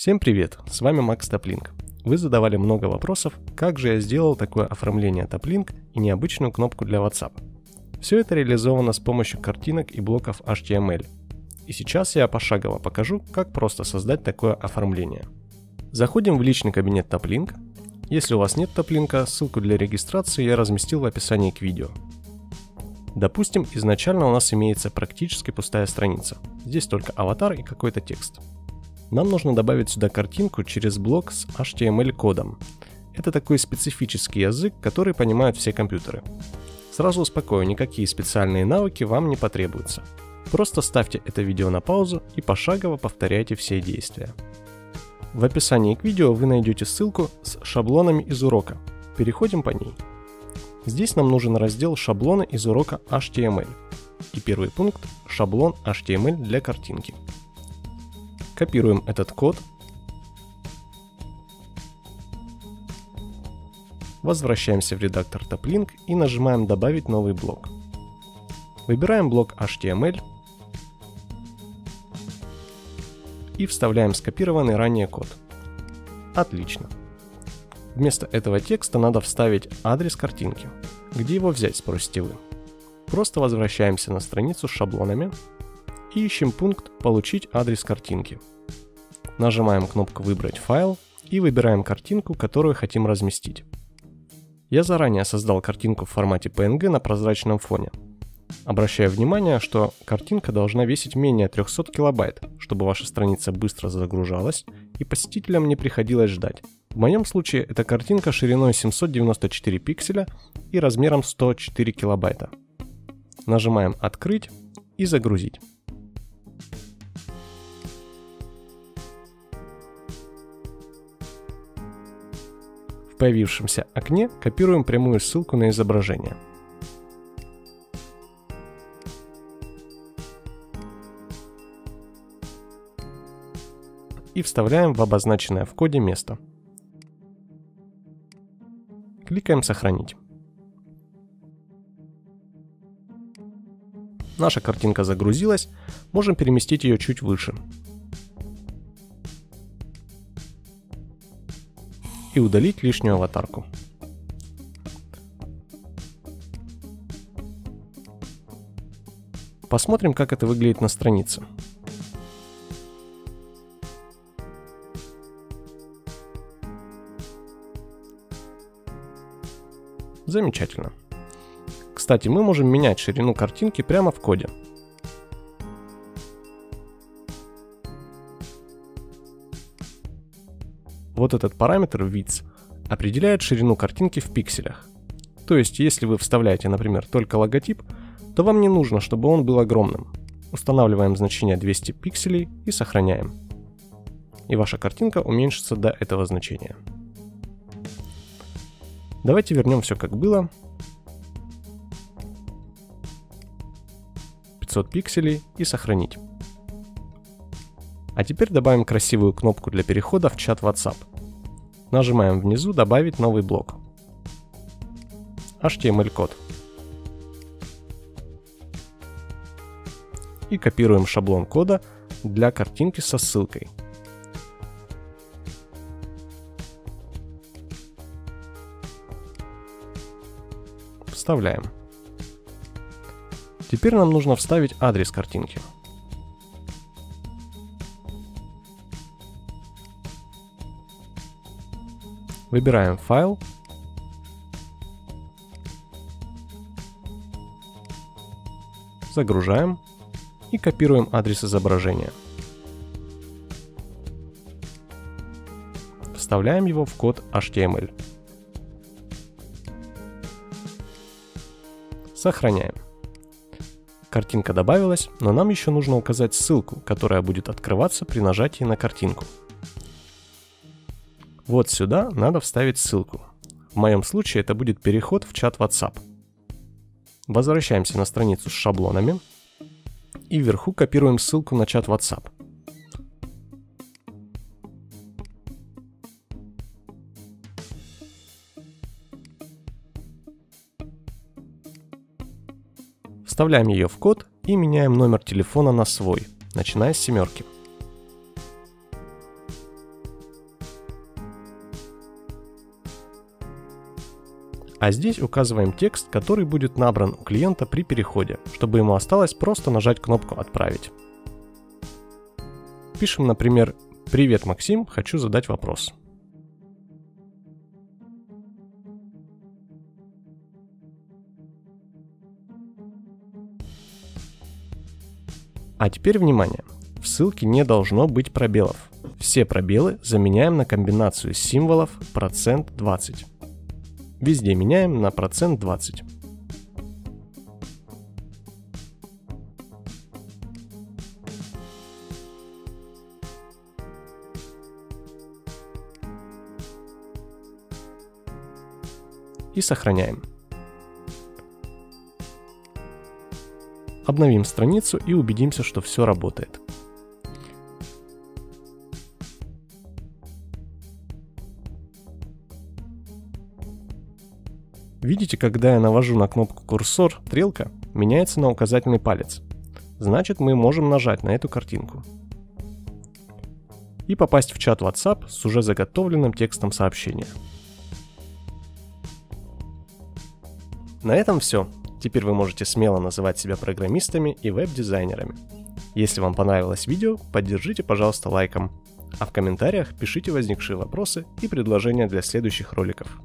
Всем привет, с вами Макс Топлинк. Вы задавали много вопросов, как же я сделал такое оформление Топлинк и необычную кнопку для WhatsApp. Все это реализовано с помощью картинок и блоков HTML. И сейчас я пошагово покажу, как просто создать такое оформление. Заходим в личный кабинет Топлинк. Если у вас нет Топлинка, ссылку для регистрации я разместил в описании к видео. Допустим, изначально у нас имеется практически пустая страница. Здесь только аватар и какой-то текст. Нам нужно добавить сюда картинку через блок с HTML-кодом. Это такой специфический язык, который понимают все компьютеры. Сразу успокою, никакие специальные навыки вам не потребуются. Просто ставьте это видео на паузу и пошагово повторяйте все действия. В описании к видео вы найдете ссылку с шаблонами из урока. Переходим по ней. Здесь нам нужен раздел «Шаблоны из урока HTML». И первый пункт – шаблон HTML для картинки. Копируем этот код. Возвращаемся в редактор TopLink и нажимаем «Добавить новый блок». Выбираем блок HTML и вставляем скопированный ранее код. Отлично. Вместо этого текста надо вставить адрес картинки. Где его взять, спросите вы. Просто возвращаемся на страницу с шаблонами и ищем пункт «Получить адрес картинки». Нажимаем кнопку «Выбрать файл» и выбираем картинку, которую хотим разместить. Я заранее создал картинку в формате PNG на прозрачном фоне. Обращаю внимание, что картинка должна весить менее 300 килобайт, чтобы ваша страница быстро загружалась и посетителям не приходилось ждать. В моем случае эта картинка шириной 794 пикселя и размером 104 килобайта. Нажимаем «Открыть» и «Загрузить». Появившемся окне копируем прямую ссылку на изображение. И вставляем в обозначенное в коде место. Кликаем «Сохранить». Наша картинка загрузилась, можем переместить ее чуть выше – и удалить лишнюю аватарку. Посмотрим, как это выглядит на странице. Замечательно. Кстати, мы можем менять ширину картинки прямо в коде. Вот этот параметр width определяет ширину картинки в пикселях. То есть, если вы вставляете, например, только логотип, то вам не нужно, чтобы он был огромным. Устанавливаем значение 200 пикселей и сохраняем. И ваша картинка уменьшится до этого значения. Давайте вернем все как было. 500 пикселей и сохранить. А теперь добавим красивую кнопку для перехода в чат WhatsApp. Нажимаем внизу «Добавить новый блок». HTML-код. И копируем шаблон кода для картинки со ссылкой. Вставляем. Теперь нам нужно вставить адрес картинки. Выбираем файл. Загружаем и копируем адрес изображения. Вставляем его в код HTML. Сохраняем. Картинка добавилась, но нам еще нужно указать ссылку, которая будет открываться при нажатии на картинку. Вот сюда надо вставить ссылку. В моем случае это будет переход в чат WhatsApp. Возвращаемся на страницу с шаблонами и вверху копируем ссылку на чат WhatsApp. Вставляем ее в код и меняем номер телефона на свой, начиная с семерки. А здесь указываем текст, который будет набран у клиента при переходе, чтобы ему осталось просто нажать кнопку «Отправить». Пишем, например, «Привет, Максим, хочу задать вопрос». А теперь внимание! В ссылке не должно быть пробелов. Все пробелы заменяем на комбинацию символов процент %20. Везде меняем на процент %20. И сохраняем. Обновим страницу и убедимся, что все работает. Видите, когда я навожу на кнопку курсор, стрелка меняется на указательный палец. Значит, мы можем нажать на эту картинку. И попасть в чат WhatsApp с уже заготовленным текстом сообщения. На этом все. Теперь вы можете смело называть себя программистами и веб-дизайнерами. Если вам понравилось видео, поддержите, пожалуйста, лайком. А в комментариях пишите возникшие вопросы и предложения для следующих роликов.